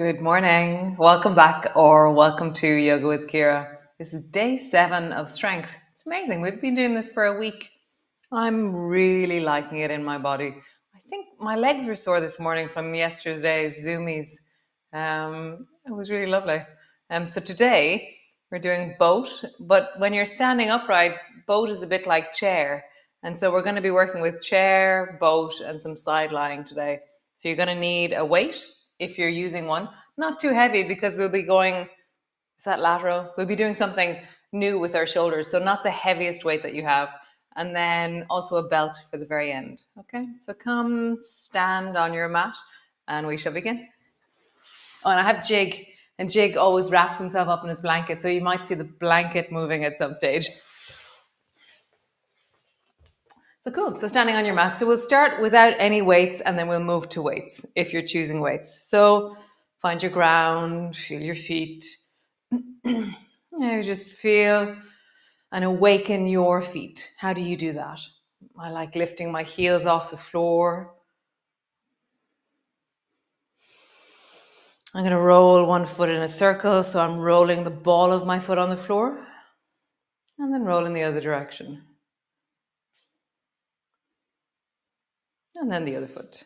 Good morning. Welcome back or welcome to Yoga with Ciara. This is day seven of strength. It's amazing. We've been doing this for a week. I'm really liking it in my body. I think my legs were sore this morning from yesterday's Zoomies. Um, it was really lovely. Um, so today we're doing boat, but when you're standing upright, boat is a bit like chair. And so we're going to be working with chair, boat, and some side lying today. So you're going to need a weight if you're using one. Not too heavy because we'll be going, is that lateral? We'll be doing something new with our shoulders. So not the heaviest weight that you have. And then also a belt for the very end. Okay, so come stand on your mat and we shall begin. Oh, and I have Jig, and Jig always wraps himself up in his blanket. So you might see the blanket moving at some stage. So cool. So standing on your mat. So we'll start without any weights and then we'll move to weights if you're choosing weights. So find your ground, feel your feet. you just feel and awaken your feet. How do you do that? I like lifting my heels off the floor. I'm going to roll one foot in a circle. So I'm rolling the ball of my foot on the floor and then rolling the other direction. And then the other foot.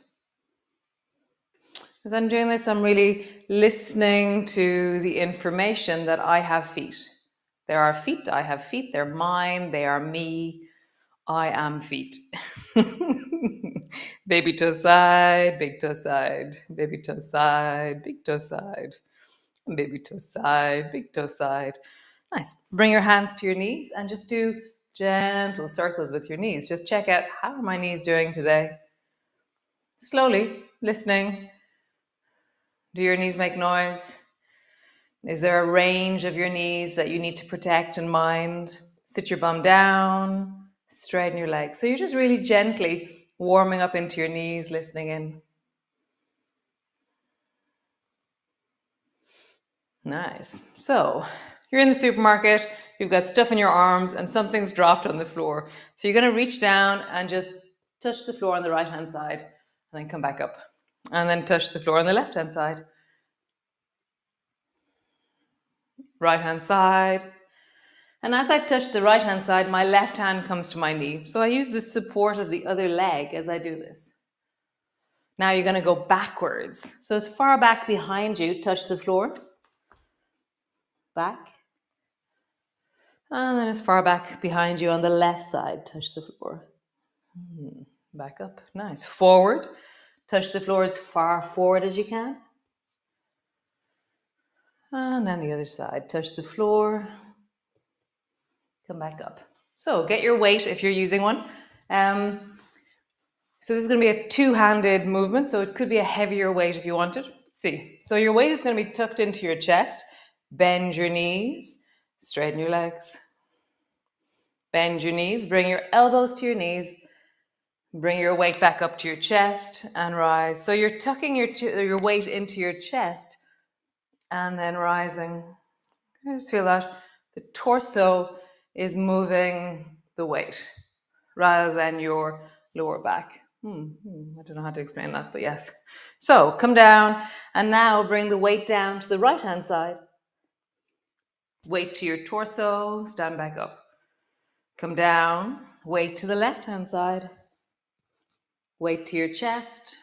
As I'm doing this, I'm really listening to the information that I have feet. There are feet, I have feet, they're mine, they are me, I am feet. baby toe side, big toe side, baby toe side, big toe side, baby toe side, big toe side. Nice. Bring your hands to your knees and just do gentle circles with your knees. Just check out how are my knees doing today? Slowly listening. Do your knees make noise? Is there a range of your knees that you need to protect and mind? Sit your bum down, straighten your legs. So you're just really gently warming up into your knees, listening in. Nice. So you're in the supermarket, you've got stuff in your arms, and something's dropped on the floor. So you're going to reach down and just touch the floor on the right hand side and then come back up. And then touch the floor on the left hand side. Right hand side. And as I touch the right hand side, my left hand comes to my knee. So I use the support of the other leg as I do this. Now you're going to go backwards. So as far back behind you, touch the floor. Back. And then as far back behind you on the left side, touch the floor. Hmm. Back up. Nice. Forward. Touch the floor as far forward as you can. And then the other side. Touch the floor. Come back up. So get your weight if you're using one. Um, so this is going to be a two-handed movement. So it could be a heavier weight if you wanted. See. So your weight is going to be tucked into your chest. Bend your knees. Straighten your legs. Bend your knees. Bring your elbows to your knees Bring your weight back up to your chest and rise. So you're tucking your, your weight into your chest and then rising. I just feel that the torso is moving the weight rather than your lower back. Hmm, hmm, I don't know how to explain that, but yes. So come down and now bring the weight down to the right hand side. Weight to your torso, stand back up. Come down, weight to the left hand side. Weight to your chest,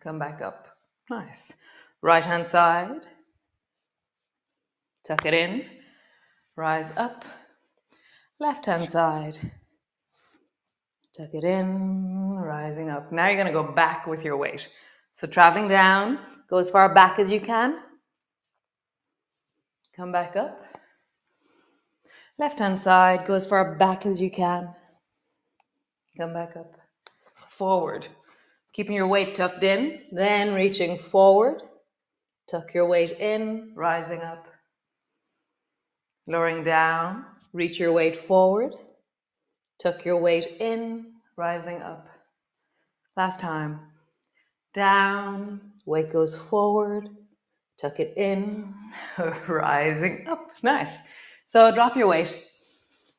come back up. Nice. Right hand side. Tuck it in. Rise up. Left hand side. Tuck it in, rising up. Now you're going to go back with your weight. So traveling down, go as far back as you can. Come back up. Left hand side, go as far back as you can. Come back up. Forward. Keeping your weight tucked in, then reaching forward. Tuck your weight in, rising up. Lowering down, reach your weight forward. Tuck your weight in, rising up. Last time. Down, weight goes forward. Tuck it in, rising up. Nice. So drop your weight.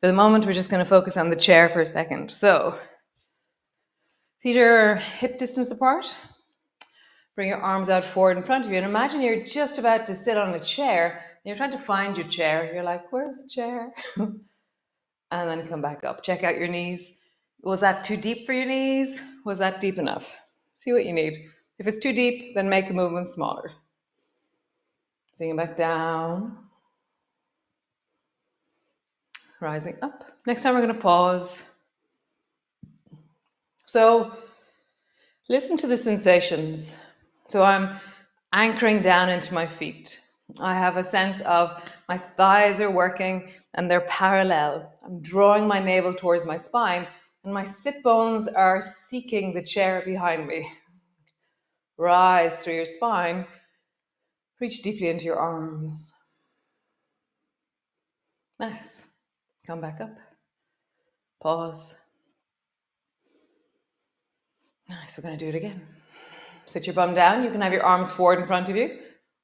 For the moment, we're just going to focus on the chair for a second. So Feet are hip distance apart. Bring your arms out forward in front of you and imagine you're just about to sit on a chair. And you're trying to find your chair. You're like, where's the chair? and then come back up. Check out your knees. Was that too deep for your knees? Was that deep enough? See what you need. If it's too deep, then make the movement smaller. It back down. Rising up. Next time we're going to pause. So listen to the sensations. So I'm anchoring down into my feet. I have a sense of my thighs are working and they're parallel. I'm drawing my navel towards my spine and my sit bones are seeking the chair behind me. Rise through your spine, reach deeply into your arms. Nice. Come back up. Pause. Nice. We're going to do it again. Sit your bum down. You can have your arms forward in front of you,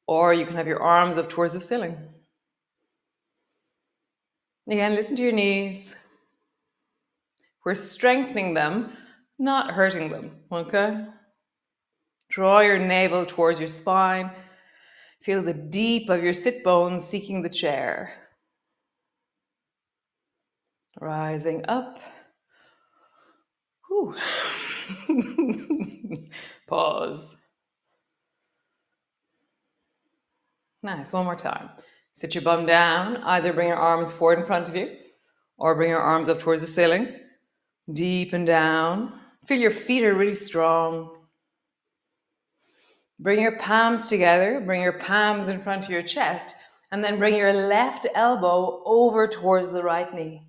or you can have your arms up towards the ceiling. Again, listen to your knees. We're strengthening them, not hurting them, okay? Draw your navel towards your spine. Feel the deep of your sit bones seeking the chair. Rising up. Whew. Pause. Nice. One more time. Sit your bum down. Either bring your arms forward in front of you or bring your arms up towards the ceiling. Deep and down. Feel your feet are really strong. Bring your palms together. Bring your palms in front of your chest. And then bring your left elbow over towards the right knee.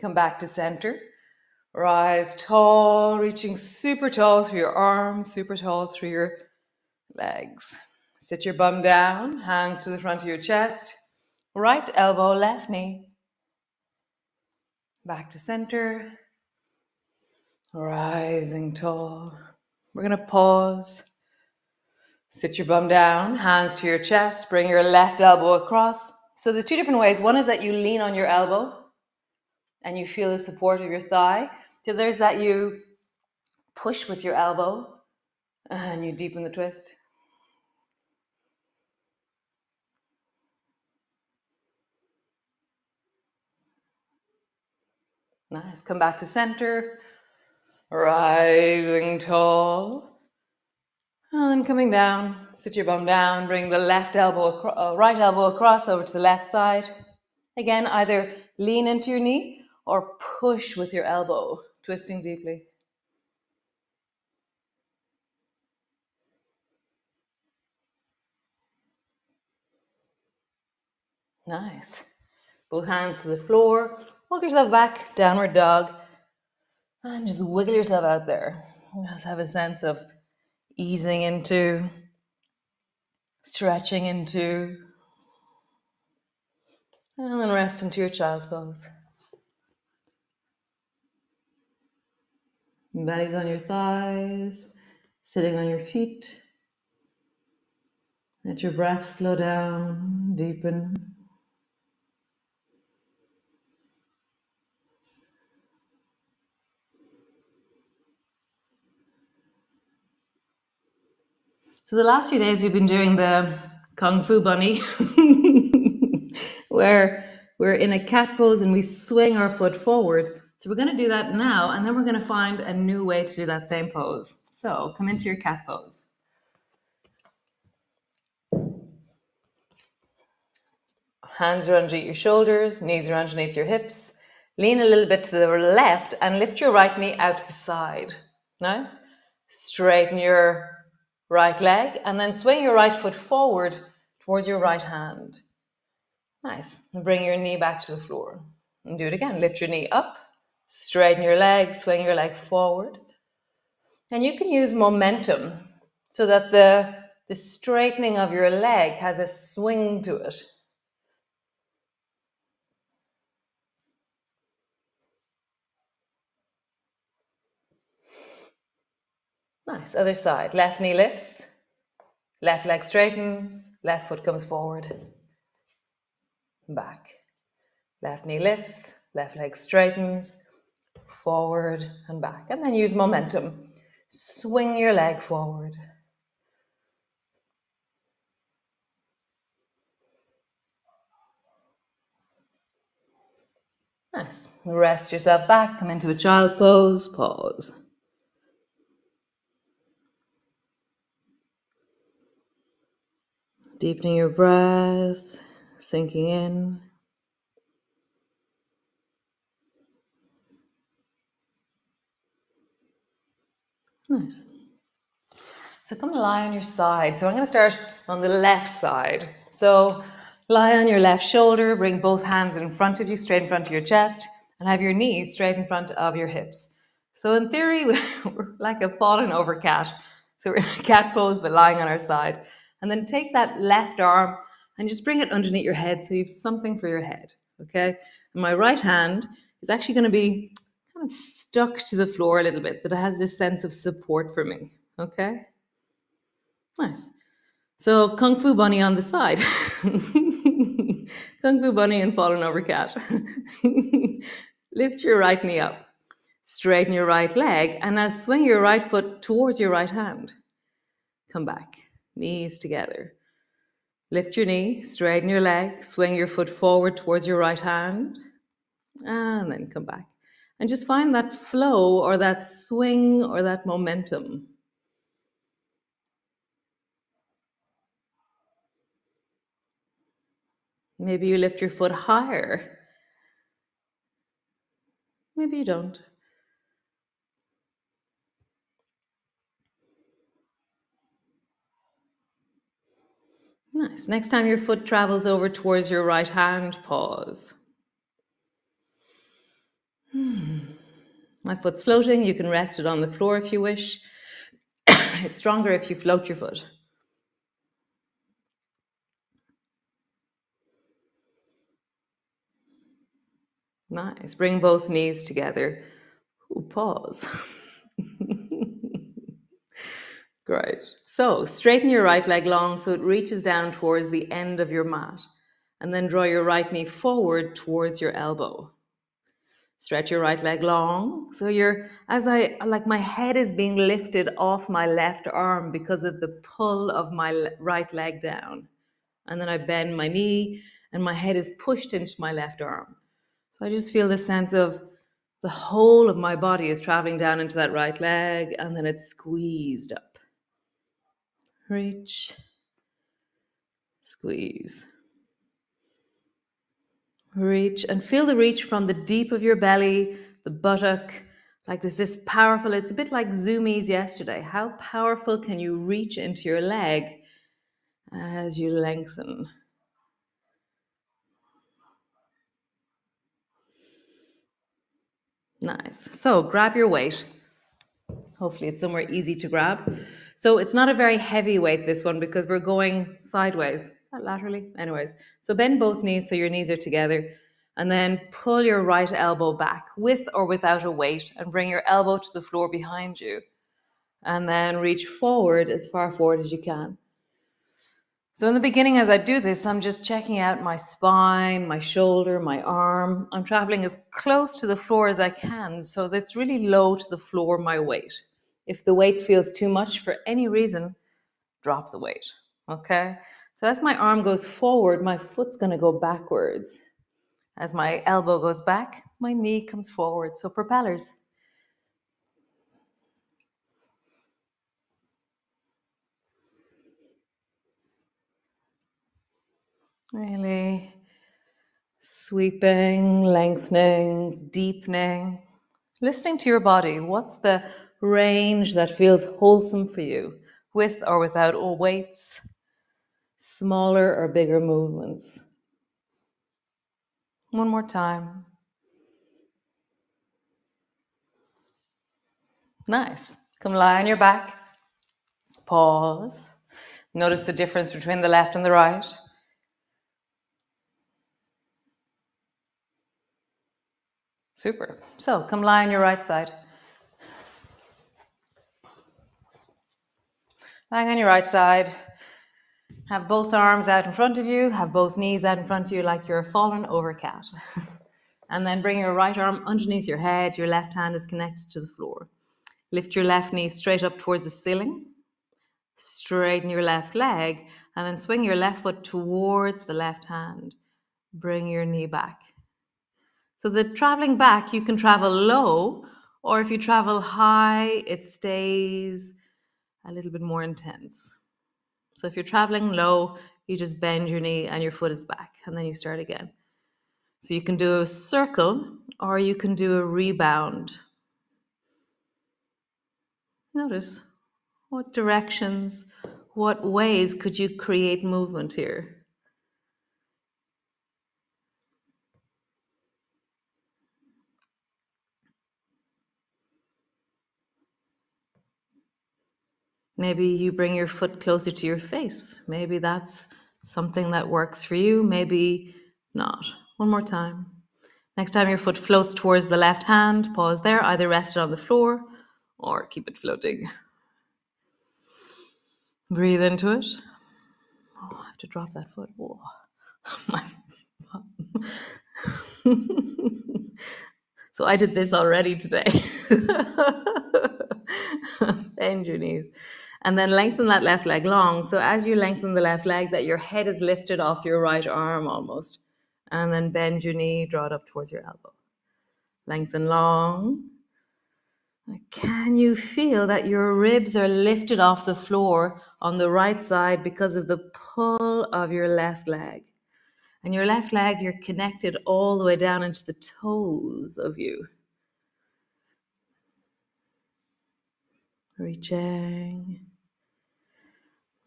Come back to center. Rise tall, reaching super tall through your arms, super tall through your legs. Sit your bum down, hands to the front of your chest. Right elbow, left knee. Back to center. Rising tall. We're going to pause. Sit your bum down, hands to your chest. Bring your left elbow across. So there's two different ways. One is that you lean on your elbow and you feel the support of your thigh. The other that you push with your elbow and you deepen the twist. Nice. Come back to center. Rising tall. And then coming down. Sit your bum down. Bring the left elbow, uh, right elbow across over to the left side. Again, either lean into your knee or push with your elbow, twisting deeply. Nice. Both hands to the floor. Walk yourself back, downward dog. And just wiggle yourself out there. Just have a sense of easing into, stretching into, and then rest into your child's pose. Belly's on your thighs, sitting on your feet. Let your breath slow down, deepen. So, the last few days we've been doing the Kung Fu Bunny, where we're in a cat pose and we swing our foot forward so we're going to do that now, and then we're going to find a new way to do that same pose. So come into your cat pose. Hands are underneath your shoulders, knees are underneath your hips. Lean a little bit to the left and lift your right knee out to the side. Nice. Straighten your right leg and then swing your right foot forward towards your right hand. Nice. And bring your knee back to the floor. And do it again. Lift your knee up Straighten your leg, swing your leg forward. And you can use momentum so that the, the straightening of your leg has a swing to it. Nice. Other side. Left knee lifts. Left leg straightens. Left foot comes forward. Back. Left knee lifts. Left leg straightens forward and back. And then use momentum. Swing your leg forward. Nice. Rest yourself back, come into a child's pose, pause. Deepening your breath, sinking in. Nice. So come lie on your side. So I'm going to start on the left side. So lie on your left shoulder, bring both hands in front of you, straight in front of your chest, and have your knees straight in front of your hips. So in theory, we're like a fallen over cat. So we're in a cat pose, but lying on our side. And then take that left arm and just bring it underneath your head so you have something for your head. Okay. And my right hand is actually going to be kind of stuck to the floor a little bit, but it has this sense of support for me. Okay. Nice. So Kung Fu Bunny on the side. Kung Fu Bunny and fallen over cat. Lift your right knee up. Straighten your right leg and now swing your right foot towards your right hand. Come back knees together. Lift your knee, straighten your leg, swing your foot forward towards your right hand, and then come back. And just find that flow or that swing or that momentum. Maybe you lift your foot higher. Maybe you don't. Nice. Next time your foot travels over towards your right hand, pause. Hmm. My foot's floating. You can rest it on the floor if you wish. it's stronger if you float your foot. Nice. Bring both knees together. Ooh, pause. Great. So straighten your right leg long so it reaches down towards the end of your mat. And then draw your right knee forward towards your elbow. Stretch your right leg long. So you're, as I, like my head is being lifted off my left arm because of the pull of my right leg down. And then I bend my knee and my head is pushed into my left arm. So I just feel the sense of the whole of my body is traveling down into that right leg and then it's squeezed up reach, squeeze. Reach and feel the reach from the deep of your belly, the buttock, like this, this powerful, it's a bit like zoomies yesterday. How powerful can you reach into your leg as you lengthen? Nice. So grab your weight. Hopefully it's somewhere easy to grab. So it's not a very heavy weight, this one, because we're going sideways, not laterally. Anyways, so bend both knees so your knees are together. And then pull your right elbow back with or without a weight and bring your elbow to the floor behind you. And then reach forward as far forward as you can. So in the beginning, as I do this, I'm just checking out my spine, my shoulder, my arm. I'm traveling as close to the floor as I can so that's really low to the floor, my weight. If the weight feels too much for any reason, drop the weight. Okay? So as my arm goes forward, my foot's going to go backwards. As my elbow goes back, my knee comes forward. So propellers. Really sweeping, lengthening, deepening, listening to your body. What's the range that feels wholesome for you, with or without all weights, smaller or bigger movements. One more time. Nice. Come lie on your back. Pause. Notice the difference between the left and the right. Super. So come lie on your right side. Lying on your right side. Have both arms out in front of you. Have both knees out in front of you like you're a fallen over cat. and then bring your right arm underneath your head. Your left hand is connected to the floor. Lift your left knee straight up towards the ceiling. Straighten your left leg and then swing your left foot towards the left hand. Bring your knee back. So the traveling back, you can travel low, or if you travel high, it stays a little bit more intense. So if you're traveling low, you just bend your knee and your foot is back, and then you start again. So you can do a circle or you can do a rebound. Notice what directions, what ways could you create movement here? Maybe you bring your foot closer to your face. Maybe that's something that works for you, maybe not. One more time. Next time your foot floats towards the left hand, pause there, either rest it on the floor or keep it floating. Breathe into it. Oh, I have to drop that foot. So I did this already today. Bend your knees. And then lengthen that left leg long. So as you lengthen the left leg, that your head is lifted off your right arm almost. And then bend your knee, draw it up towards your elbow. Lengthen long. Can you feel that your ribs are lifted off the floor on the right side because of the pull of your left leg? And your left leg, you're connected all the way down into the toes of you. Reaching.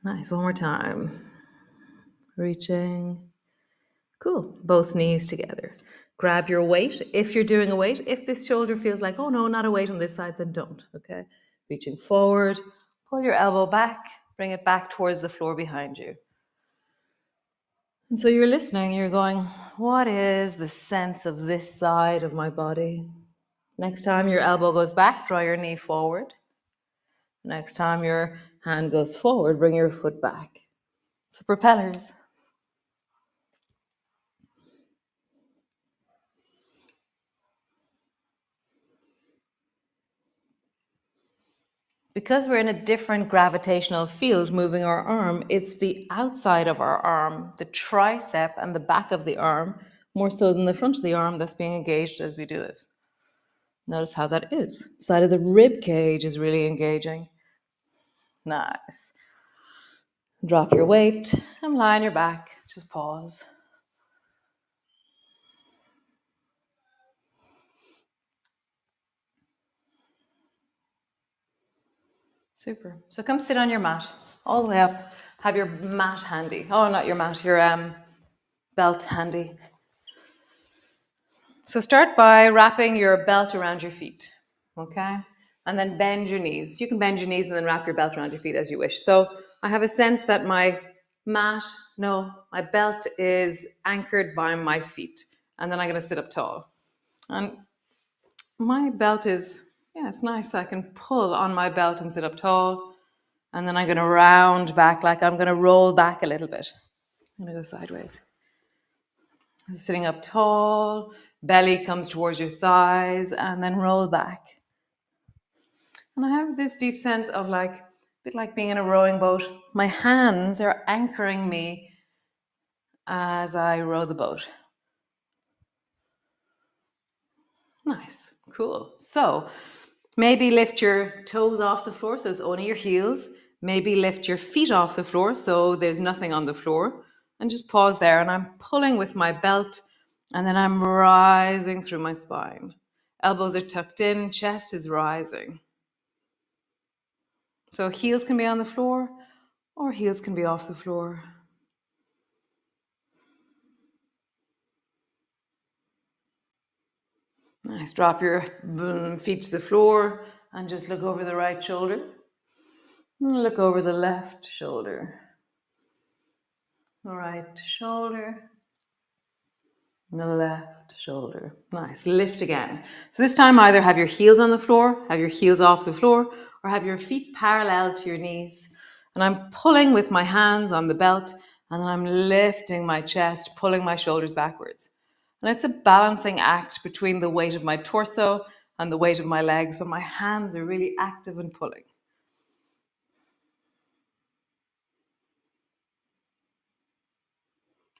Nice. One more time. Reaching. Cool. Both knees together. Grab your weight if you're doing a weight. If this shoulder feels like, oh no, not a weight on this side, then don't. Okay. Reaching forward. Pull your elbow back. Bring it back towards the floor behind you. And so you're listening, you're going, what is the sense of this side of my body? Next time your elbow goes back, draw your knee forward. Next time your hand goes forward, bring your foot back. So propellers. Because we're in a different gravitational field moving our arm, it's the outside of our arm, the tricep and the back of the arm, more so than the front of the arm that's being engaged as we do it. Notice how that is. Side of the rib cage is really engaging. Nice. Drop your weight and lie on your back. Just pause. Super. So come sit on your mat, all the way up. Have your mat handy. Oh, not your mat, your um, belt handy. So start by wrapping your belt around your feet. Okay? And then bend your knees. You can bend your knees and then wrap your belt around your feet as you wish. So I have a sense that my mat, no, my belt is anchored by my feet. And then I'm going to sit up tall. And my belt is, yeah, it's nice. I can pull on my belt and sit up tall. And then I'm going to round back like I'm going to roll back a little bit. I'm going to go sideways. Sitting up tall, belly comes towards your thighs, and then roll back. And I have this deep sense of like, a bit like being in a rowing boat. My hands are anchoring me as I row the boat. Nice, cool. So maybe lift your toes off the floor, so it's only your heels. Maybe lift your feet off the floor, so there's nothing on the floor. And just pause there. And I'm pulling with my belt, and then I'm rising through my spine. Elbows are tucked in, chest is rising. So heels can be on the floor or heels can be off the floor. Nice. Drop your mm, feet to the floor and just look over the right shoulder. Look over the left shoulder. Right shoulder. The left shoulder. Nice. Lift again. So this time either have your heels on the floor, have your heels off the floor, or have your feet parallel to your knees. And I'm pulling with my hands on the belt, and then I'm lifting my chest, pulling my shoulders backwards. And it's a balancing act between the weight of my torso and the weight of my legs, but my hands are really active and pulling.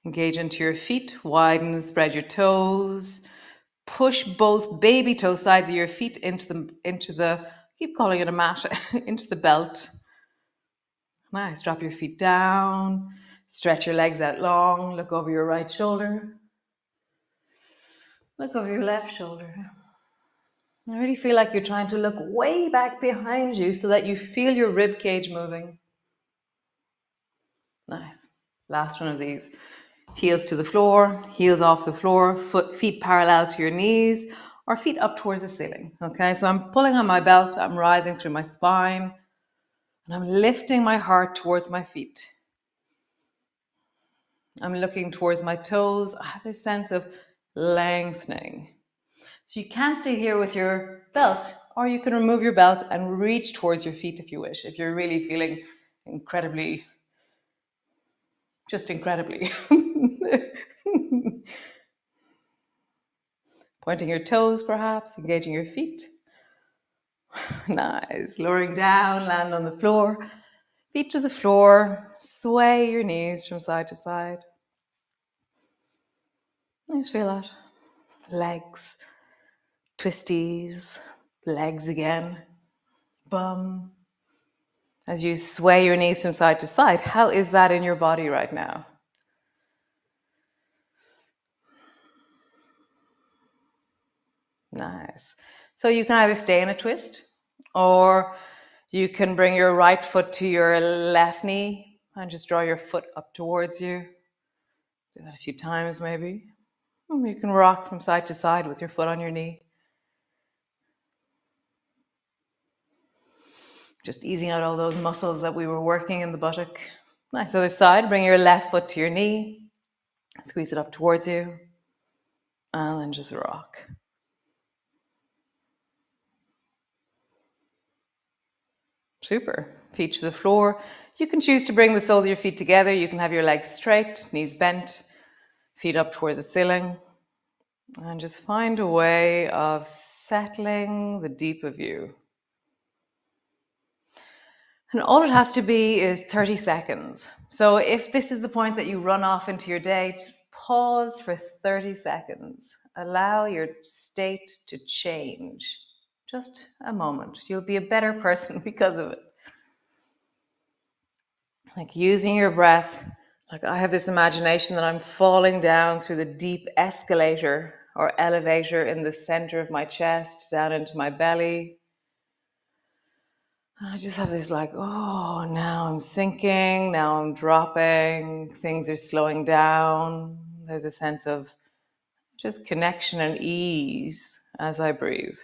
Engage into your feet, widen, spread your toes, push both baby toe sides of your feet into the into the keep calling it a mat into the belt. Nice. Drop your feet down. Stretch your legs out long. Look over your right shoulder. Look over your left shoulder. I really feel like you're trying to look way back behind you so that you feel your rib cage moving. Nice. Last one of these. Heels to the floor, heels off the floor, foot, feet parallel to your knees, or feet up towards the ceiling. Okay, so I'm pulling on my belt, I'm rising through my spine, and I'm lifting my heart towards my feet. I'm looking towards my toes. I have a sense of lengthening. So you can stay here with your belt, or you can remove your belt and reach towards your feet if you wish, if you're really feeling incredibly, just incredibly. Pointing your toes, perhaps, engaging your feet. nice. Lowering down, land on the floor. Feet to the floor. Sway your knees from side to side. Nice, feel that. Legs, twisties, legs again. Bum. As you sway your knees from side to side, how is that in your body right now? Nice. So you can either stay in a twist or you can bring your right foot to your left knee and just draw your foot up towards you. Do that a few times maybe. Hmm, you can rock from side to side with your foot on your knee. Just easing out all those muscles that we were working in the buttock. Nice other side. Bring your left foot to your knee. Squeeze it up towards you. And then just rock. Super. Feet to the floor. You can choose to bring the soles of your feet together. You can have your legs straight, knees bent, feet up towards the ceiling. And just find a way of settling the deep of you. And all it has to be is 30 seconds. So if this is the point that you run off into your day, just pause for 30 seconds. Allow your state to change. Just a moment. You'll be a better person because of it. Like using your breath. Like I have this imagination that I'm falling down through the deep escalator or elevator in the center of my chest, down into my belly. And I just have this like, oh, now I'm sinking, now I'm dropping, things are slowing down. There's a sense of just connection and ease as I breathe.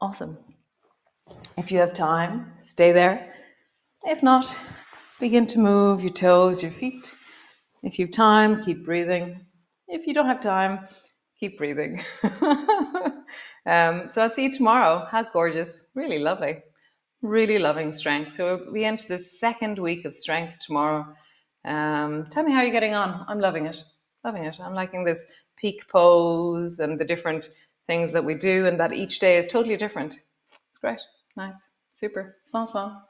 Awesome. If you have time, stay there. If not, begin to move your toes, your feet. If you have time, keep breathing. If you don't have time, keep breathing. um, so I'll see you tomorrow. How gorgeous. Really lovely. Really loving strength. So we enter the second week of strength tomorrow. Um, tell me how you're getting on. I'm loving it. Loving it. I'm liking this peak pose and the different things that we do, and that each day is totally different. It's great. Nice. Super. Slán, slán.